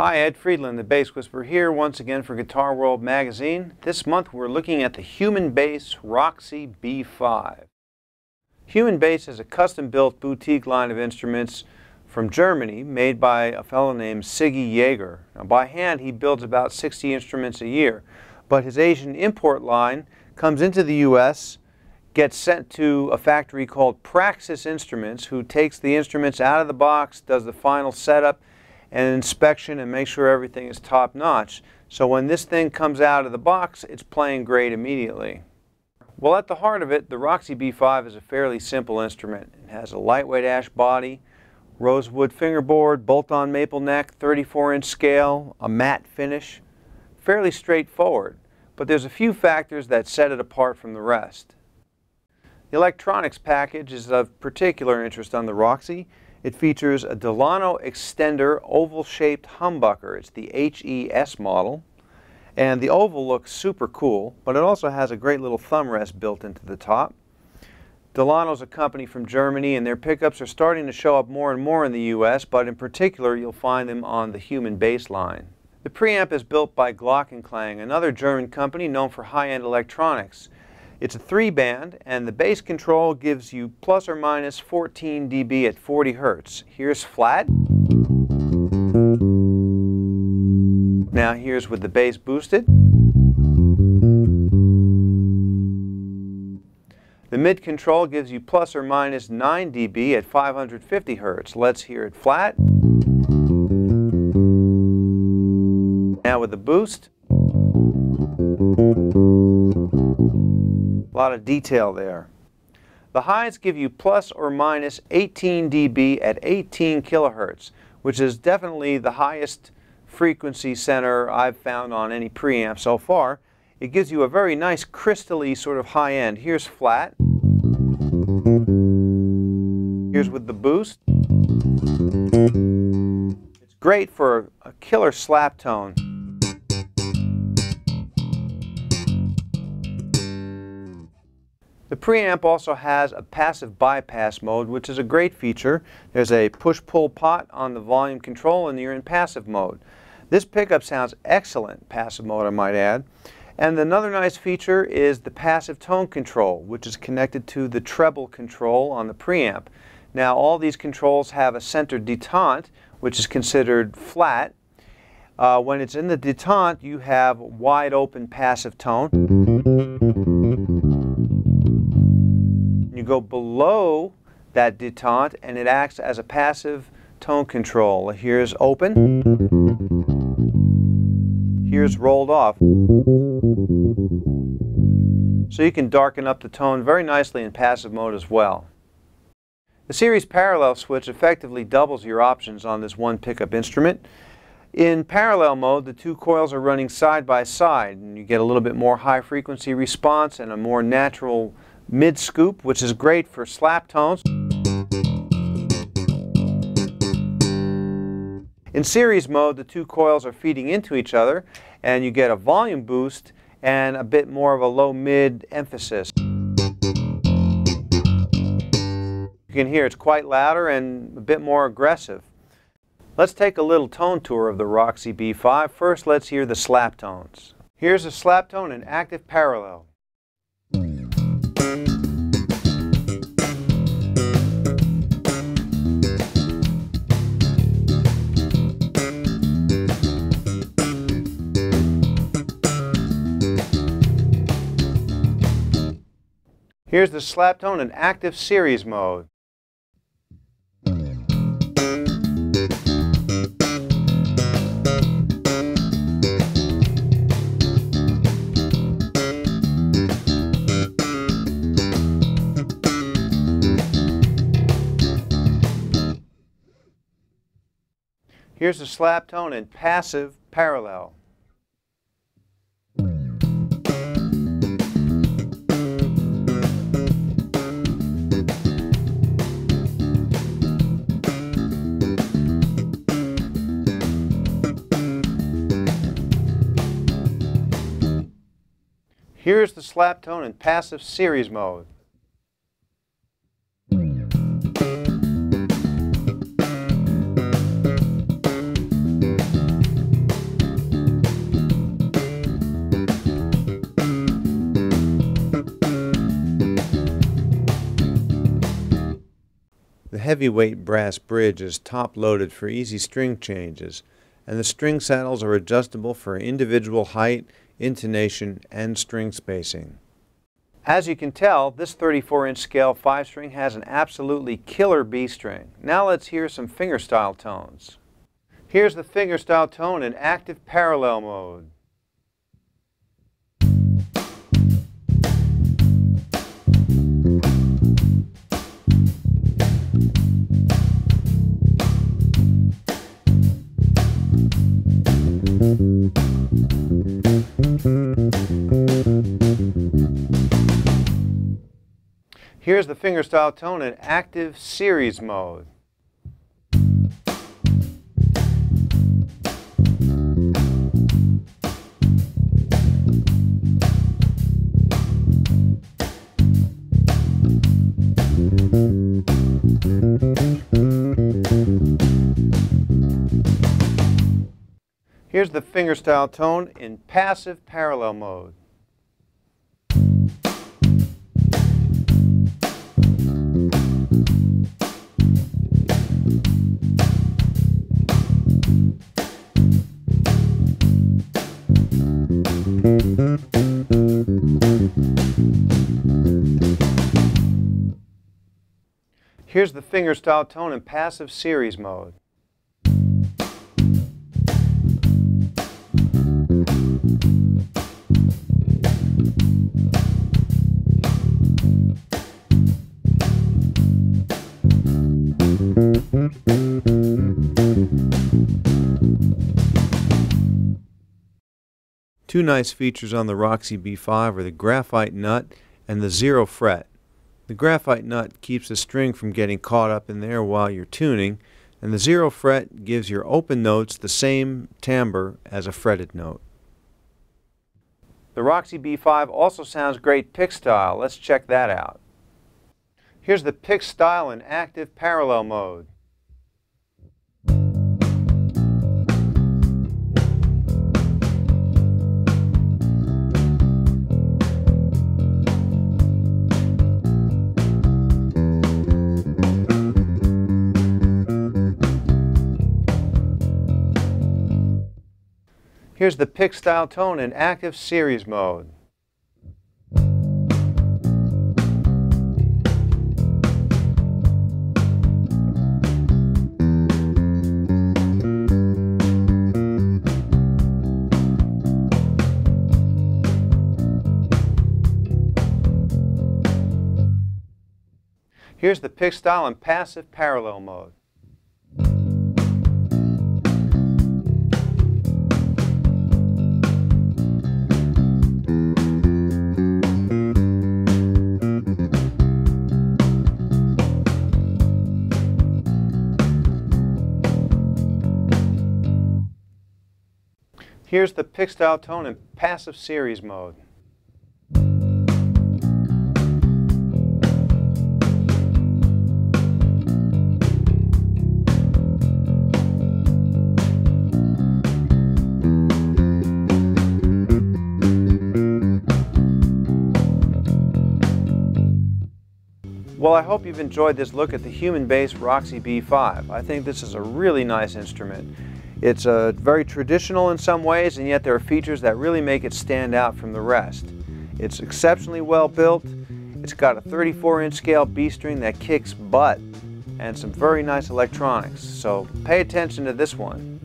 Hi, Ed Friedland, the Bass Whisperer here once again for Guitar World magazine. This month we're looking at the Human Base Roxy B5. Human Base is a custom-built boutique line of instruments from Germany made by a fellow named Siggy Jaeger. Now, by hand he builds about 60 instruments a year, but his Asian import line comes into the U.S., gets sent to a factory called Praxis Instruments who takes the instruments out of the box, does the final setup, and inspection and make sure everything is top notch. So when this thing comes out of the box, it's playing great immediately. Well, at the heart of it, the Roxy B5 is a fairly simple instrument. It has a lightweight ash body, rosewood fingerboard, bolt-on maple neck, 34-inch scale, a matte finish. Fairly straightforward, but there's a few factors that set it apart from the rest. The electronics package is of particular interest on the Roxy. It features a Delano Xtender oval-shaped humbucker. It's the HES model. And the oval looks super cool, but it also has a great little thumb rest built into the top. Delano's a company from Germany, and their pickups are starting to show up more and more in the U.S., but in particular, you'll find them on the Human Base line. The preamp is built by Glockenklang, another German company known for high-end electronics. It's a three band and the bass control gives you plus or minus 14 dB at 40 Hertz. Here's flat. Now here's with the bass boosted. The mid control gives you plus or minus 9 dB at 550 Hertz. Let's hear it flat. Now with the boost. Lot of detail there. The highs give you plus or minus 18 dB at 18 kilohertz, which is definitely the highest frequency center I've found on any preamp so far. It gives you a very nice crystally sort of high end. Here's flat. Here's with the boost. It's great for a killer slap tone. Preamp also has a passive bypass mode, which is a great feature. There's a push-pull pot on the volume control and you're in passive mode. This pickup sounds excellent, passive mode I might add. And another nice feature is the passive tone control, which is connected to the treble control on the preamp. Now all these controls have a center detente, which is considered flat. Uh, when it's in the detente, you have wide open passive tone go below that detente and it acts as a passive tone control. Here's open. Here's rolled off. So you can darken up the tone very nicely in passive mode as well. The series parallel switch effectively doubles your options on this one pickup instrument. In parallel mode, the two coils are running side by side and you get a little bit more high frequency response and a more natural mid scoop, which is great for slap tones. In series mode, the two coils are feeding into each other and you get a volume boost and a bit more of a low-mid emphasis. You can hear it's quite louder and a bit more aggressive. Let's take a little tone tour of the Roxy B5. First, let's hear the slap tones. Here's a slap tone in active parallel. Here's the slap tone in active series mode. Here's the slap tone in passive parallel. Here's the slap tone in passive series mode. The heavyweight brass bridge is top-loaded for easy string changes, and the string saddles are adjustable for individual height intonation, and string spacing. As you can tell, this 34 inch scale 5 string has an absolutely killer B string. Now let's hear some fingerstyle tones. Here's the fingerstyle tone in active parallel mode. Here's the fingerstyle tone in active series mode. Here's the fingerstyle tone in passive parallel mode. Here's the fingerstyle tone in passive series mode. Two nice features on the Roxy B5 are the graphite nut and the zero fret. The graphite nut keeps the string from getting caught up in there while you're tuning, and the zero fret gives your open notes the same timbre as a fretted note. The Roxy B5 also sounds great pick style. Let's check that out. Here's the pick style in active parallel mode. Here's the pick style tone in active series mode. Here's the pick style in passive parallel mode. Here's the pick style tone in passive series mode. Well, I hope you've enjoyed this look at the Human Base Roxy B5. I think this is a really nice instrument. It's uh, very traditional in some ways, and yet there are features that really make it stand out from the rest. It's exceptionally well built. It's got a 34 inch scale B string that kicks butt and some very nice electronics. So pay attention to this one.